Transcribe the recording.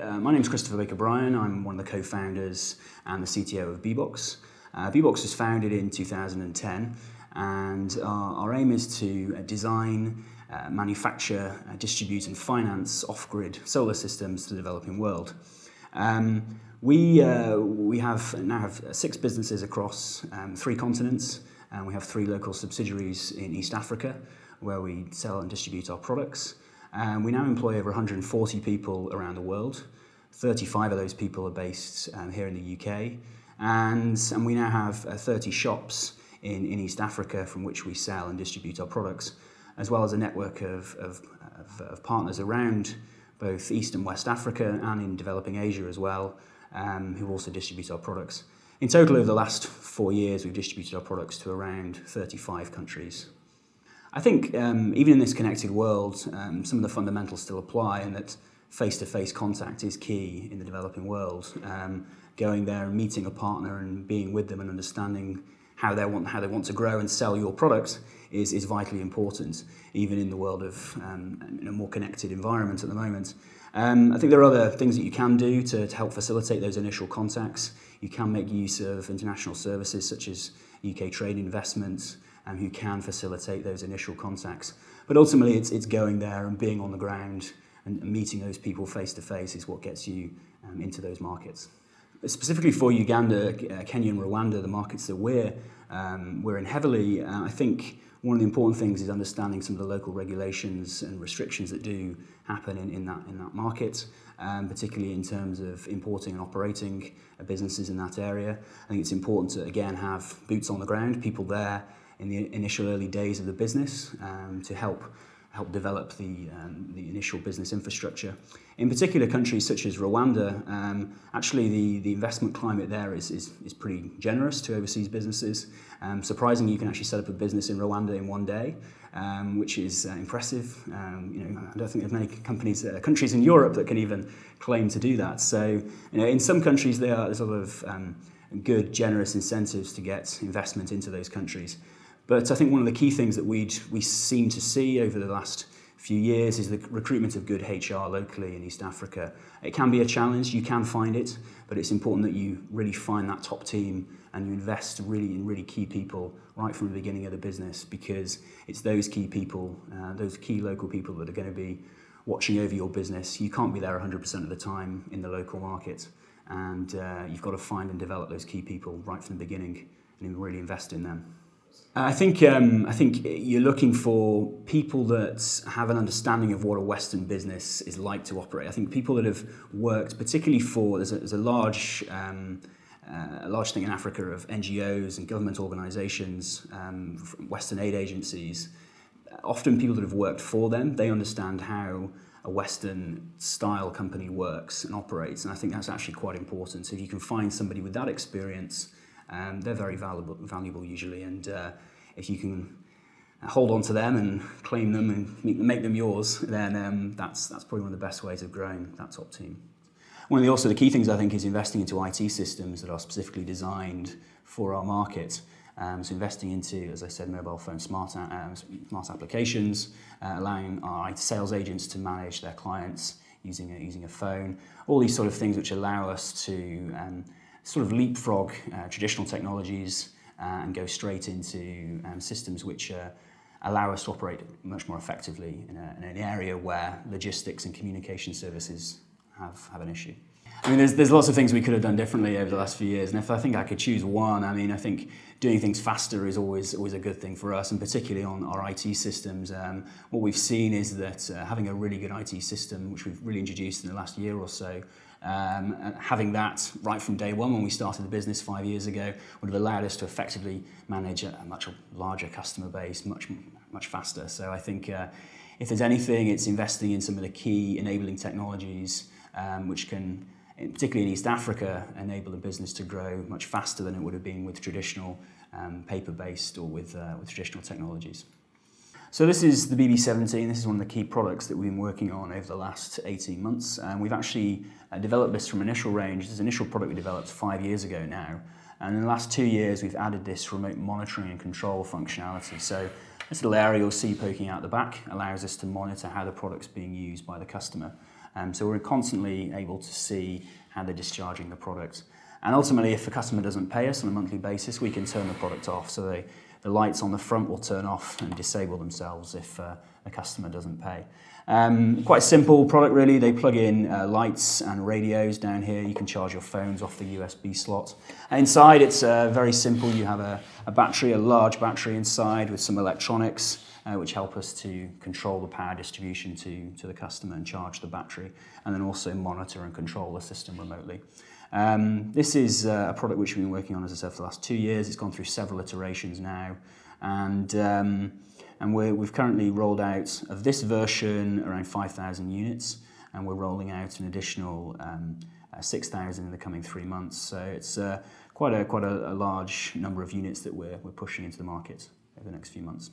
Uh, my name is Christopher Baker-Brian. I'm one of the co-founders and the CTO of BBOXX. Uh, BBOXX was founded in 2010 and our, our aim is to uh, design, uh, manufacture, uh, distribute and finance off-grid solar systems to the developing world. Um, we, uh, we have now have six businesses across um, three continents and we have three local subsidiaries in East Africa where we sell and distribute our products. And we now employ over 140 people around the world. 35 of those people are based um, here in the UK. And, and we now have uh, 30 shops in, in East Africa from which we sell and distribute our products, as well as a network of, of, of, of partners around both East and West Africa and in developing Asia as well, um, who also distribute our products. In total, over the last four years, we've distributed our products to around 35 countries. I think um, even in this connected world, um, some of the fundamentals still apply and that face-to-face contact is key in the developing world. Um, going there and meeting a partner and being with them and understanding how they want, how they want to grow and sell your products is, is vitally important, even in the world of um, a more connected environment at the moment. Um, I think there are other things that you can do to, to help facilitate those initial contacts. You can make use of international services such as UK trade investments, um, who can facilitate those initial contacts. But ultimately, it's, it's going there and being on the ground and meeting those people face to face is what gets you um, into those markets. Specifically for Uganda, uh, Kenya and Rwanda, the markets that we're, um, we're in heavily, uh, I think one of the important things is understanding some of the local regulations and restrictions that do happen in, in, that, in that market, um, particularly in terms of importing and operating uh, businesses in that area. I think it's important to, again, have boots on the ground, people there in the initial early days of the business um, to help help develop the, um, the initial business infrastructure. In particular, countries such as Rwanda, um, actually the, the investment climate there is, is, is pretty generous to overseas businesses. Um, surprisingly, you can actually set up a business in Rwanda in one day, um, which is uh, impressive. Um, you know, I don't think there's many companies, uh, countries in Europe that can even claim to do that. So, you know, in some countries, there are sort of um, good, generous incentives to get investment into those countries. But I think one of the key things that we we seem to see over the last few years is the recruitment of good HR locally in East Africa. It can be a challenge, you can find it, but it's important that you really find that top team and you invest really in really key people right from the beginning of the business because it's those key people, uh, those key local people that are going to be watching over your business. You can't be there 100% of the time in the local market and uh, you've got to find and develop those key people right from the beginning and really invest in them. I think um, I think you're looking for people that have an understanding of what a Western business is like to operate. I think people that have worked, particularly for there's a, there's a large um, uh, a large thing in Africa of NGOs and government organisations, um, Western aid agencies. Often people that have worked for them, they understand how a Western style company works and operates, and I think that's actually quite important. So if you can find somebody with that experience um, they're very valuable, valuable usually, and uh, if you can hold on to them and claim them and make them yours, then um, that's, that's probably one of the best ways of growing that top team. One of the also the key things I think is investing into IT systems that are specifically designed for our market. Um, so investing into, as I said, mobile phone smart, uh, smart applications, uh, allowing our sales agents to manage their clients using a, using a phone, all these sort of things which allow us to um, sort of leapfrog uh, traditional technologies uh, and go straight into um, systems which uh, allow us to operate much more effectively in, a, in, an area where logistics and communication services have, have an issue. I mean, there's, there's lots of things we could have done differently over the last few years, and if I think I could choose one, I mean, I think doing things faster is always always a good thing for us, and particularly on our IT systems. Um, what we've seen is that uh, having a really good IT system, which we've really introduced in the last year or so, um, having that right from day one when we started the business five years ago would have allowed us to effectively manage a, a much larger customer base much much faster. So I think uh, if there's anything, it's investing in some of the key enabling technologies um, which can, particularly in East Africa, enable the business to grow much faster than it would have been with traditional um, paper-based or with, uh, with traditional technologies. So this is the BB17. This is one of the key products that we've been working on over the last 18 months. And we've actually uh, developed this from initial range. This is initial product we developed five years ago now. And in the last two years, we've added this remote monitoring and control functionality. So this little area you'll see poking out the back allows us to monitor how the product's being used by the customer. Um, so we're constantly able to see how they're discharging the product. And ultimately, if the customer doesn't pay us on a monthly basis, we can turn the product off. So they, the lights on the front will turn off and disable themselves if uh, a customer doesn't pay. Um, quite simple product really. They plug in uh, lights and radios down here. You can charge your phones off the USB slot. Inside it's uh, very simple. You have a, a, battery, a large battery inside with some electronics uh, which help us to control the power distribution to, to the customer and charge the battery and then also monitor and control the system remotely. Um, this is uh, a product which we've been working on, as I said, for the last two years. It's gone through several iterations now. And, um, and we have currently rolled out of this version around 5,000 units, and we're rolling out an additional um, uh, 6,000 in the coming three months. So it's uh, quite, a, quite a, a large number of units that we're, we're pushing into the market over the next few months.